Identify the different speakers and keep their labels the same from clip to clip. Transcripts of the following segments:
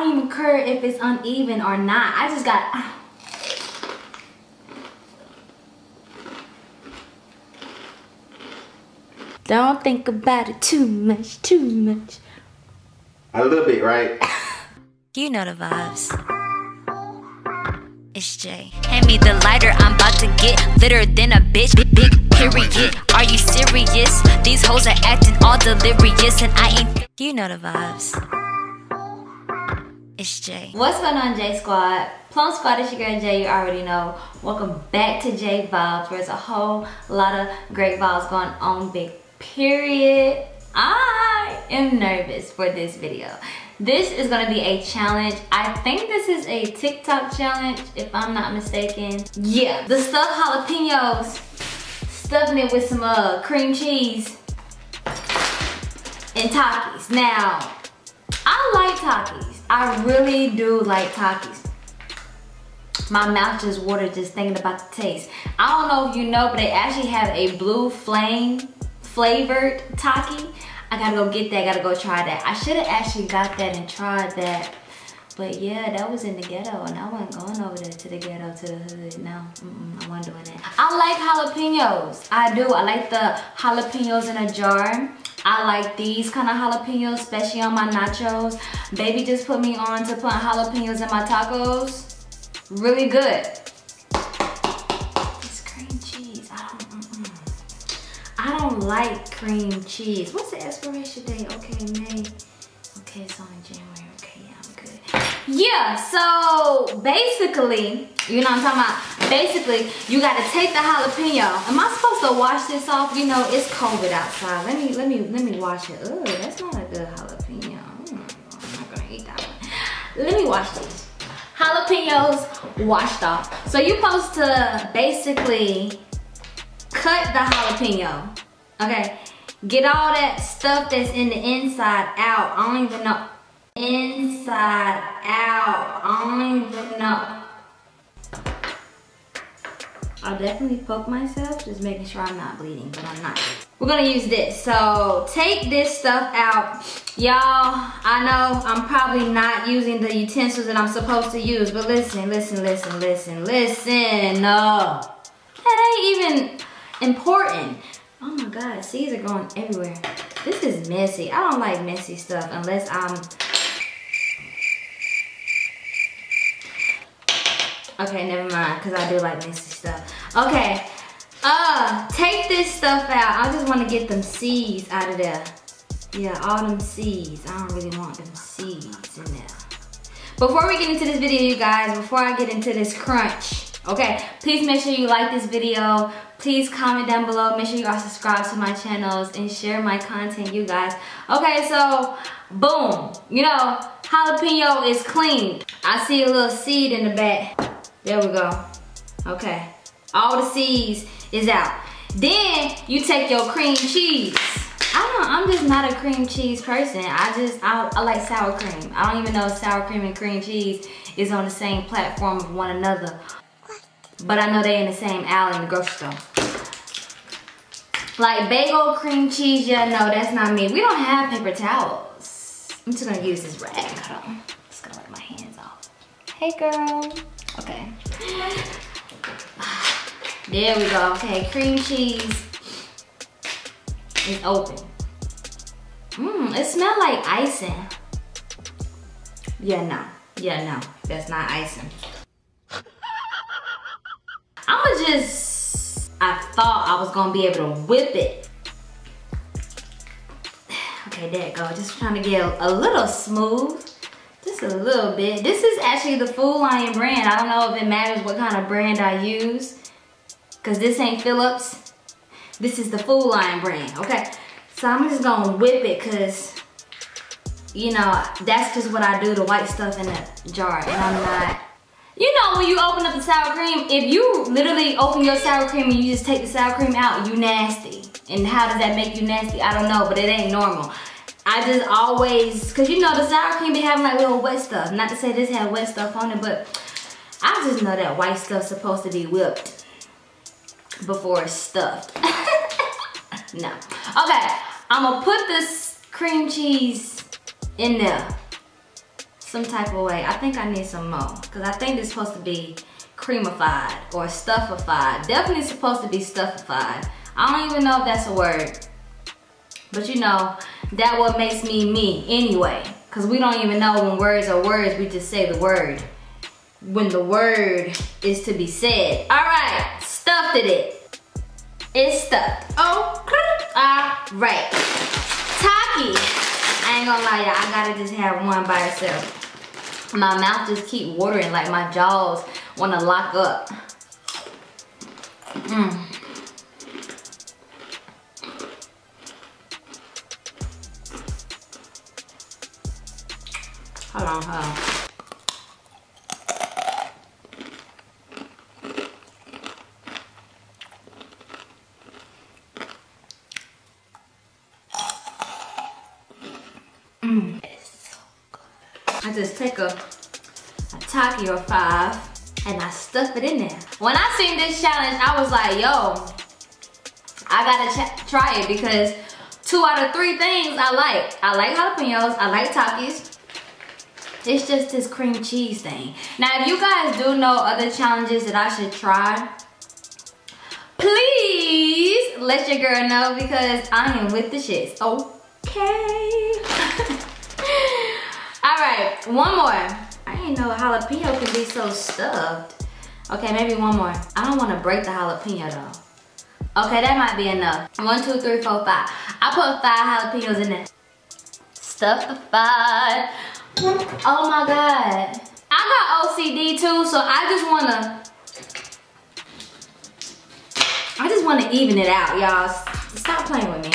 Speaker 1: don't even care if it's uneven or not. I just got, ah. Don't think about it too much, too much.
Speaker 2: A little bit, right?
Speaker 3: You know the vibes. It's J. Hand me the lighter, I'm about to get litter than a bitch. Big, big period. Are you serious? These hoes are acting all delirious, and I ain't. You know the vibes. It's J.
Speaker 1: What's going on, J Squad? Plum Squad, it's your girl J, you already know. Welcome back to J VibZ, where there's a whole lot of great vibes going on, big period. I am nervous for this video. This is gonna be a challenge. I think this is a TikTok challenge, if I'm not mistaken. Yeah, the stuffed jalapenos, stuffing it with some uh, cream cheese and Takis. Now, I like Takis. I really do like Takis. My mouth just watered just thinking about the taste. I don't know if you know, but they actually have a blue flame flavored Taki. I gotta go get that, gotta go try that. I should have actually got that and tried that. But yeah, that was in the ghetto and I wasn't going over there to the ghetto, to the hood. No, mm -mm, I wasn't doing that. I like jalapenos. I do. I like the jalapenos in a jar. I like these kind of jalapenos, especially on my nachos. Baby just put me on to put jalapenos in my tacos. Really good. It's cream cheese. I don't mm, mm. like cream cheese. What's the expiration date? Okay, May. Okay, it's only Yeah, so basically, you know what I'm talking about? Basically, you gotta take the jalapeno. Am I supposed to wash this off? You know, it's COVID outside. Let me, let me, let me wash it. oh that's not a good jalapeno. Mm, I'm not gonna eat that one. Let me wash this Jalapenos washed off. So you're supposed to basically cut the jalapeno. Okay, get all that stuff that's in the inside out. I don't even know. Inside out. Even know. I'll definitely poke myself, just making sure I'm not bleeding, but I'm not. We're gonna use this. So take this stuff out. Y'all, I know I'm probably not using the utensils that I'm supposed to use, but listen, listen, listen, listen, listen. No, that ain't even important. Oh my God, seeds are going everywhere. This is messy. I don't like messy stuff unless I'm... Okay, never mind, because I do like messy stuff. Okay, uh, take this stuff out. I just want to get them seeds out of there. Yeah, all them seeds. I don't really want them seeds in there. Before we get into this video, you guys, before I get into this crunch, okay, please make sure you like this video please comment down below make sure you guys subscribe to my channels and share my content you guys okay so boom you know jalapeno is clean i see a little seed in the back there we go okay all the seeds is out then you take your cream cheese I don't, I'm just not a cream cheese person. I just, I, I like sour cream. I don't even know if sour cream and cream cheese is on the same platform of one another. But I know they're in the same alley in the grocery store. Like bagel, cream cheese, yeah, no, that's not me. We don't have paper towels. I'm just gonna use this rag, hold on. Just gonna wipe my hands off. Hey girl. Okay. There we go, okay, cream cheese is open. Mmm, it smells like icing. Yeah, no, yeah, no, that's not icing. I'ma just, I thought I was gonna be able to whip it. Okay, there it go. Just trying to get a, a little smooth. Just a little bit. This is actually the Food Lion brand. I don't know if it matters what kind of brand I use. Cause this ain't Phillips. This is the Food Lion brand, okay? So I'm just gonna whip it cause, you know, that's just what I do, the white stuff in the jar. And I'm not you know when you open up the sour cream, if you literally open your sour cream and you just take the sour cream out, you nasty. And how does that make you nasty? I don't know, but it ain't normal. I just always, cause you know the sour cream be having like little wet stuff. Not to say this had wet stuff on it, but I just know that white stuff's supposed to be whipped before it's stuffed. no. Okay, I'm gonna put this cream cheese in there. some type of way. I think I need some more. Cause I think it's supposed to be creamified or stuffified. Definitely supposed to be stuffified. I don't even know if that's a word. But you know, that what makes me me anyway. Cause we don't even know when words are words, we just say the word. When the word is to be said. All right, stuffed it. It's stuffed. Oh, all right. Taki. I ain't gonna lie, y'all. I gotta just have one by itself. My mouth just keep watering like my jaws wanna lock up. Mmm. Hold on, hold on. Mm. I just take a, a five and I stuff it in there. When I seen this challenge, I was like, yo, I gotta try it because two out of three things I like. I like jalapenos, I like Takis, it's just this cream cheese thing. Now, if you guys do know other challenges that I should try, please let your girl know because I am with the shits. Okay. All right, one more. I didn't know jalapeno could be so stuffed. Okay, maybe one more. I don't want to break the jalapeno though. Okay, that might be enough. One, two, three, four, five. I put five jalapenos in there. Stuff the five. Oh my God. I got OCD too, so I just wanna, I just wanna even it out, y'all. Stop playing with me.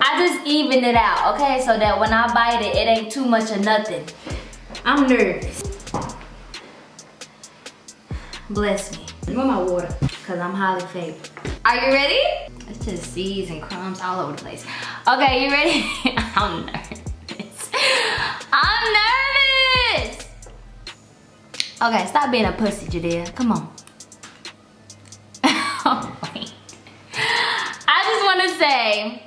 Speaker 1: I just even it out, okay? So that when I bite it, it ain't too much of nothing. I'm nervous. Bless me. Where my water? Cause I'm highly favored. Are you ready? It's just seeds and crumbs all over the place. Okay, you ready? I'm nervous. Okay, stop being a pussy, Jahdiya. Come on. oh. I just want to say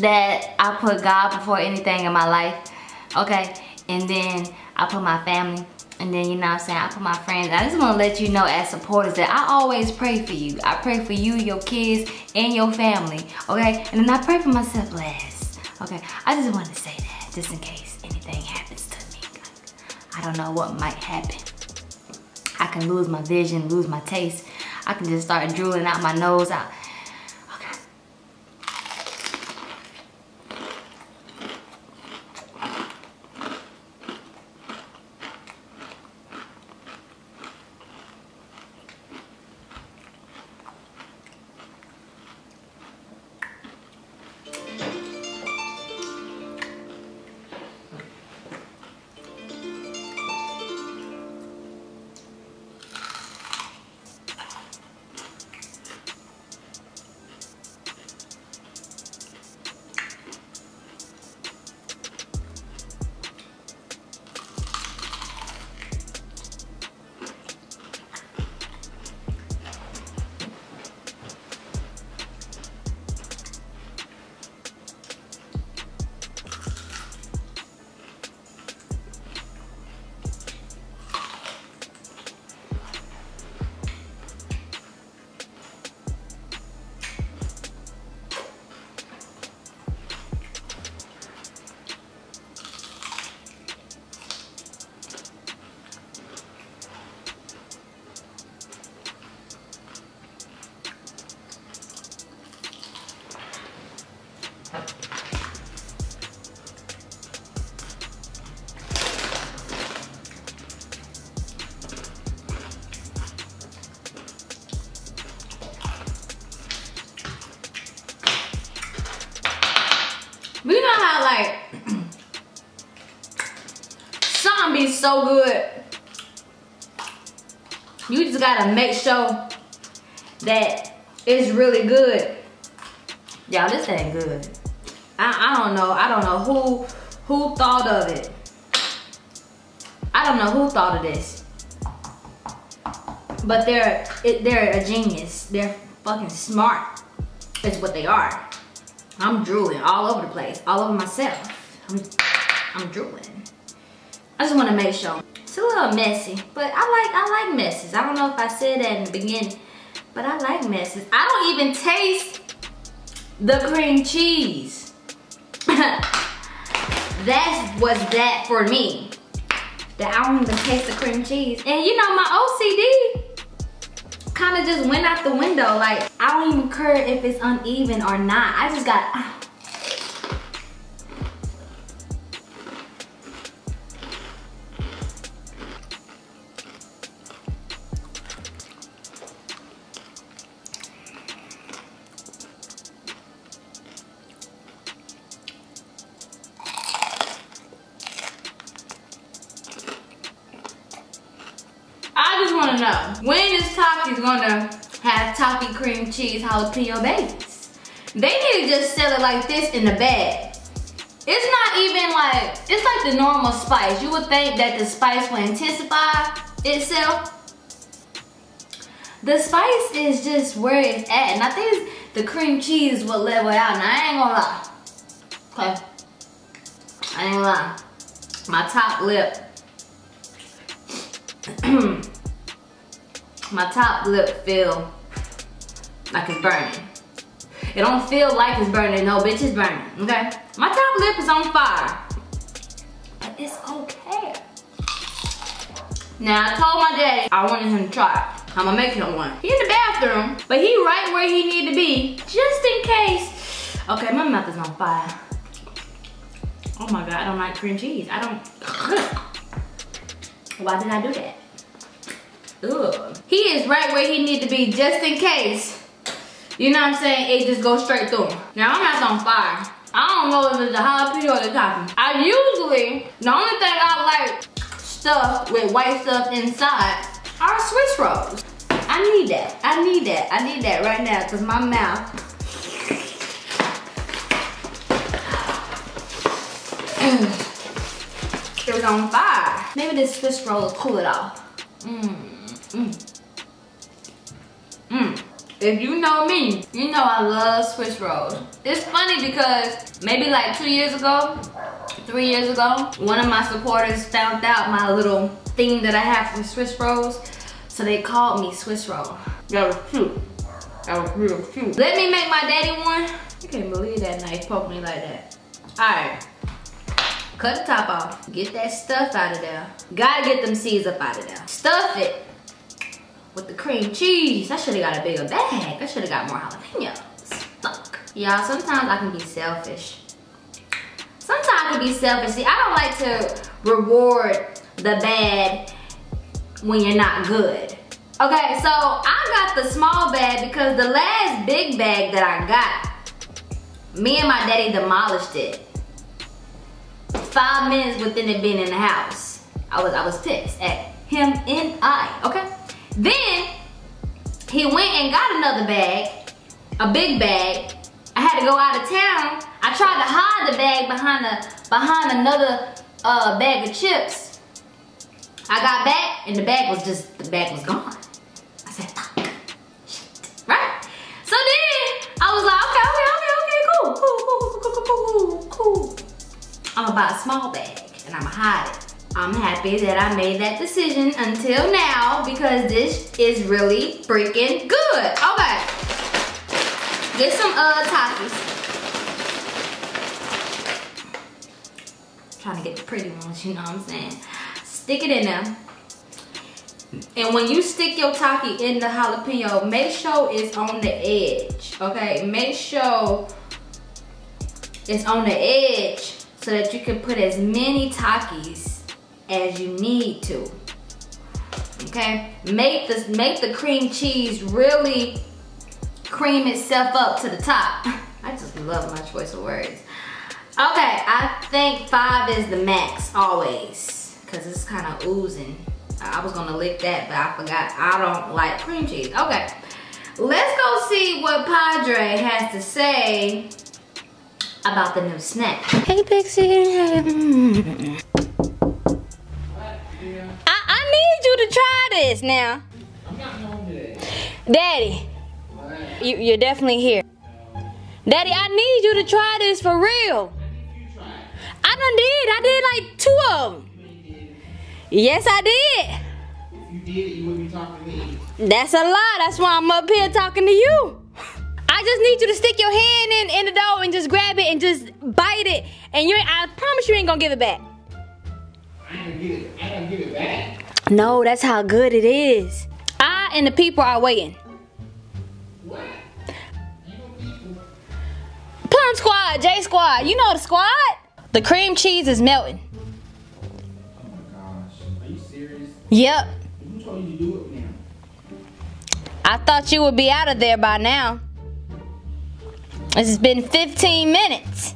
Speaker 1: that I put God before anything in my life, okay? And then I put my family, and then, you know what I'm saying, I put my friends. I just want to let you know as supporters that I always pray for you. I pray for you, your kids, and your family, okay? And then I pray for myself last, okay? I just want to say that, just in case I don't know what might happen. I can lose my vision, lose my taste. I can just start drooling out my nose. So good. You just gotta make sure that it's really good. Y'all, this ain't good. I, I don't know. I don't know who who thought of it. I don't know who thought of this. But they're it, they're a genius. They're fucking smart. Is what they are. I'm drooling all over the place, all over myself. I'm, I'm drooling. Just want to make sure. It's a little messy, but I like I like messes. I don't know if I said that in the beginning, but I like messes. I don't even taste the cream cheese. that was that for me. That I don't even taste the cream cheese. And you know, my OCD kind of just went out the window. Like, I don't even care if it's uneven or not. I just got, Cheese jalapeno babies? They need to just sell it like this in the bag. It's not even like, it's like the normal spice. You would think that the spice will intensify itself. The spice is just where it's at. And I think the cream cheese will level out. And I ain't gonna lie. Okay. I ain't lie. My top lip my top lip feel like it's burning. It don't feel like it's burning, no bitch, it's burning, okay? My top lip is on fire, but it's okay. Now, I told my daddy I wanted him to try it. I'm gonna make him one. He in the bathroom, but he right where he need to be, just in case. Okay, my mouth is on fire. Oh my God, I don't like cream cheese. I don't, why did I do that? Ugh. He is right where he need to be just in case. You know what I'm saying? It just goes straight through. Now I'm not on fire. I don't know if it's the jalapeno or the topping. I usually, the only thing I like stuff with white stuff inside are Swiss rolls. I need that. I need that. I need that right now because my mouth it was on fire. Maybe this Swiss roll will cool it off. Mmm. Mm. If you know me, you know I love Swiss rolls. It's funny because maybe like two years ago, three years ago, one of my supporters found out my little thing that I have from Swiss rolls. So they called me Swiss roll. That was cute. That was real cute. Let me make my daddy one. You can't believe that knife poked me like that. All right. Cut the top off. Get that stuff out of there. Gotta get them seeds up out of there. Stuff it with the cream cheese. I should have got a bigger bag. I should have got more jalapenos. Fuck. Y'all, sometimes I can be selfish. Sometimes I can be selfish. See, I don't like to reward the bad when you're not good. Okay, so I got the small bag because the last big bag that I got, me and my daddy demolished it. Five minutes within it being in the house. I was I was pissed at him and I, okay? Then he went and got another bag, a big bag. I had to go out of town. I tried to hide the bag behind a behind another uh, bag of chips. I got back and the bag was just the bag was gone. I said, right? So then I was like, okay, okay, okay, okay, cool, cool, cool, cool, cool, cool, cool. I'm gonna buy a small bag and I'm gonna hide it. I'm happy that I made that decision until now because this is really freaking good. Okay. Get some uh Takis. Trying to get the pretty ones, you know what I'm saying? Stick it in there. And when you stick your Taki in the jalapeno, make sure it's on the edge, okay? Make sure it's on the edge so that you can put as many Takis as you need to. Okay, make the make the cream cheese really cream itself up to the top. I just love my choice of words. Okay, I think five is the max always because it's kind of oozing. I was gonna lick that, but I forgot I don't like cream cheese. Okay, let's go see what Padre has to say about the new snack. Hey, Pixie. you to try this now. Daddy, you, you're definitely here. Daddy, I need you to try this for real. I done did. I did like two of them. Yes, I did.
Speaker 2: You did you talking to me.
Speaker 1: That's a lie. That's why I'm up here talking to you. I just need you to stick your hand in, in the dough and just grab it and just bite it. And you, I promise you ain't gonna give it back.
Speaker 2: I. I ain't gonna give it back.
Speaker 1: No, that's how good it is. I and the people are waiting. Plum Squad, J Squad, you know the squad? The cream cheese is melting.
Speaker 2: Oh my gosh. Are you serious?
Speaker 1: Yep.
Speaker 2: Who told you to do it now?
Speaker 1: I thought you would be out of there by now. This has been 15 minutes.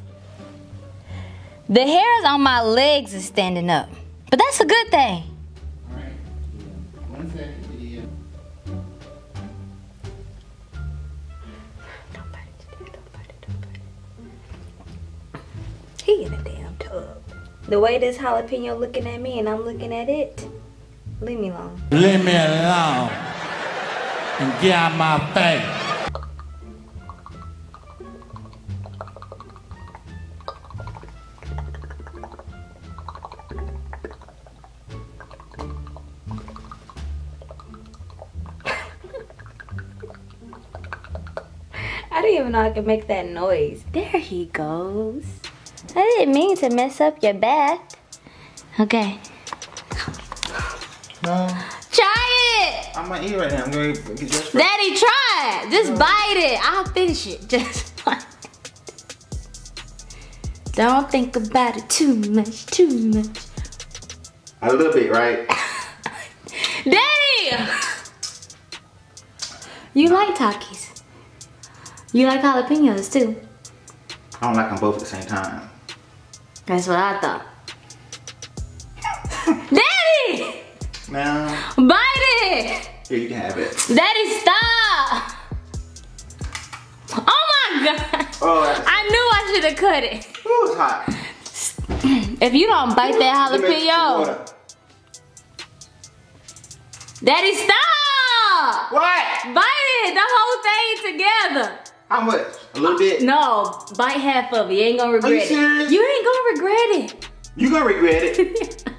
Speaker 1: The hairs on my legs is standing up. But that's a good thing. He in a damn tub. The way this jalapeno looking at me and I'm looking at it, leave me alone.
Speaker 4: Leave me alone and get out my face.
Speaker 1: I didn't even know I could make that noise. There he goes. I didn't mean to mess up your bath. Okay.
Speaker 2: No.
Speaker 1: Try it!
Speaker 2: I'm gonna eat right now. I'm gonna get
Speaker 1: Daddy, try it. Just bite it. I'll finish it. Just bite it. Don't think about it too much, too much.
Speaker 2: A little bit, right?
Speaker 1: Daddy! You like Takis. You like jalapenos too.
Speaker 2: I don't like them both at the same time.
Speaker 1: That's what I thought. Daddy!
Speaker 2: Now,
Speaker 1: Bite it!
Speaker 2: here you can have it.
Speaker 1: Daddy, stop! Oh my god!
Speaker 2: Oh,
Speaker 1: I knew I should have cut it.
Speaker 2: ooh, it's hot.
Speaker 1: If you don't bite that
Speaker 2: Let me make some
Speaker 1: jalapeno. Daddy, stop!
Speaker 2: What?
Speaker 1: Bite it, the whole thing together.
Speaker 2: How much? A little bit?
Speaker 1: No, bite half of it. You ain't gonna regret it.
Speaker 2: serious?
Speaker 1: You ain't gonna regret it.
Speaker 2: You gonna regret it.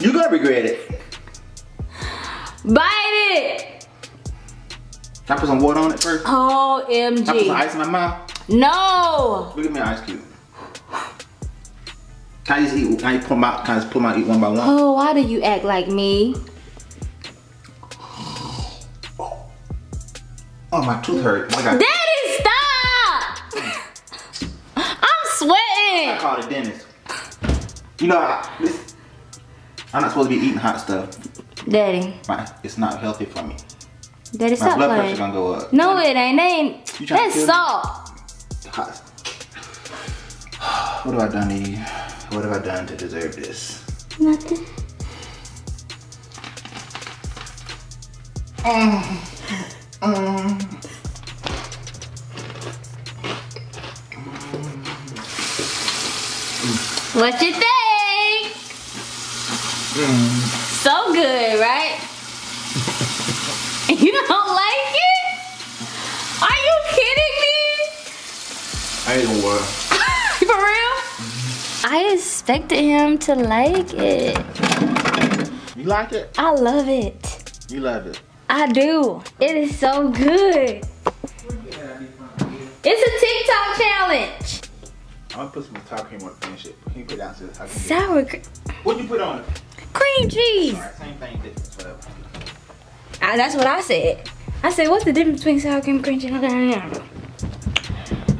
Speaker 2: You gonna regret it.
Speaker 1: Bite it.
Speaker 2: Can I put some water on it first? Can I put some ice in my mouth?
Speaker 1: No.
Speaker 2: Look at me, ice cube. Can I just eat? Can I pull them out? Can I just pull them out, eat one by one?
Speaker 1: Oh, why do you act like me?
Speaker 2: Oh, my tooth hurt. I, got,
Speaker 1: Daddy, stop! Sweating.
Speaker 2: called a dentist. You know, I, this, I'm not supposed to be eating hot stuff.
Speaker 1: Daddy,
Speaker 2: My, it's not healthy for me.
Speaker 1: Daddy,
Speaker 2: My
Speaker 1: stop
Speaker 2: blood pressure
Speaker 1: playing.
Speaker 2: gonna go up.
Speaker 1: No, it ain't. They ain't. That's salt.
Speaker 2: Hot. What have I done to you? What have I done to deserve this?
Speaker 1: Nothing. Mm, mm. What you think? So good, right? you don't like it? Are you kidding me?
Speaker 2: I ain't gonna worry.
Speaker 1: For real? I expected him to like it.
Speaker 2: You like it?
Speaker 1: I love it.
Speaker 2: You love it.
Speaker 1: I do. It is so good. It's a TikTok challenge.
Speaker 2: I'm gonna put some top cream on the finish it. Can you put down so I can get
Speaker 1: Sour
Speaker 2: What you put on it?
Speaker 1: cream cheese.
Speaker 2: Alright, same thing, difference, whatever.
Speaker 1: Ah, that's what I said. I said, what's the difference between sour cream and cream cheese? Okay,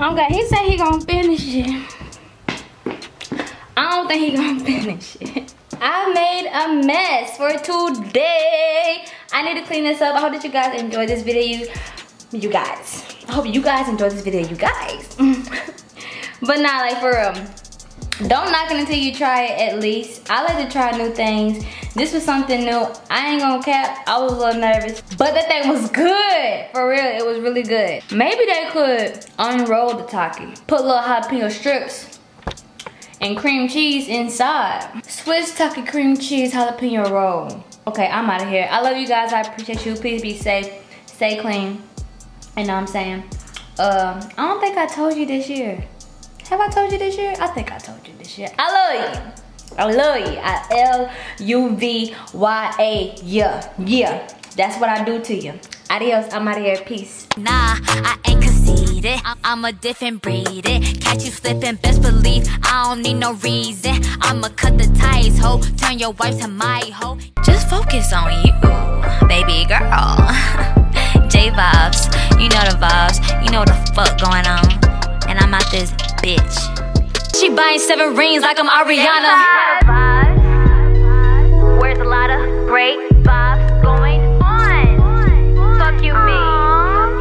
Speaker 1: okay he said he gonna finish it. I don't think he gonna finish it. I made a mess for today. I need to clean this up. I hope that you guys enjoyed this video. You, you guys. I hope you guys enjoyed this video, you guys. But not like for real. Don't knock it until you try it at least. I like to try new things. This was something new. I ain't gonna cap, I was a little nervous. But that thing was good. For real, it was really good. Maybe they could unroll the Taki. Put little jalapeno strips and cream cheese inside. Swiss Taki cream cheese jalapeno roll. Okay, I'm out of here. I love you guys. I appreciate you. Please be safe. Stay clean. You know I'm saying? Um, I don't think I told you this year. Have I told you this year? I think I told you this year. I love you.
Speaker 5: I love you. I L U V Y A. Yeah, yeah. That's what I do to you. Adios. I'm out of here. Peace.
Speaker 1: Nah, I ain't conceited. I'm a different breed. It. Catch you slipping, best believe I don't need no reason. I'ma cut the ties, ho. Turn your wife to my hoe. Just focus on you, baby girl. J VibZ, you know the vibes. You know the fuck going on. And I'm out this bitch. She buying seven rings like I'm Ariana. Where's a lot of great?